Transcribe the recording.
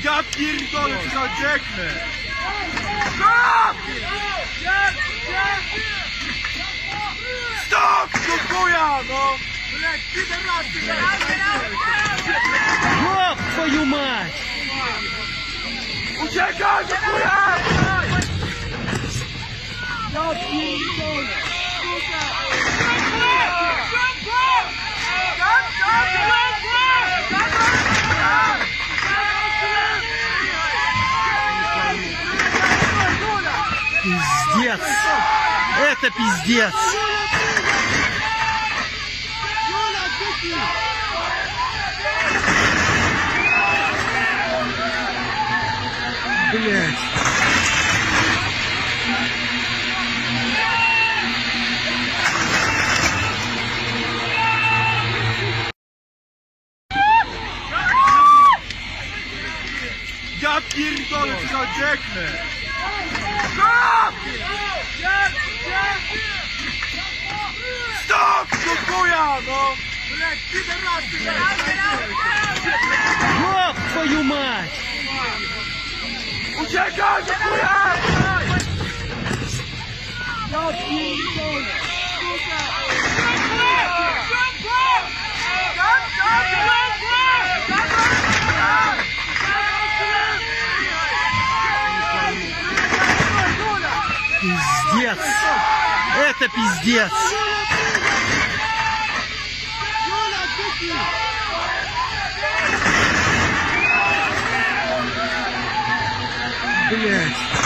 pierdolę, czy to ucieknę! Stop! Stop! Do chuja, no! Блядь, пидорасы, Ёб твою мать! Uciekaj, do chuja! Ja pierdolę! Пиздец! Это пиздец! Блять! Ja pierdolę, czy to Stop! Stop! Do chuja, no! Блядь, Ёб твою мать! Uciekaj, do chuja! Ja pierdolę! Пиздец! Это пиздец! Блять!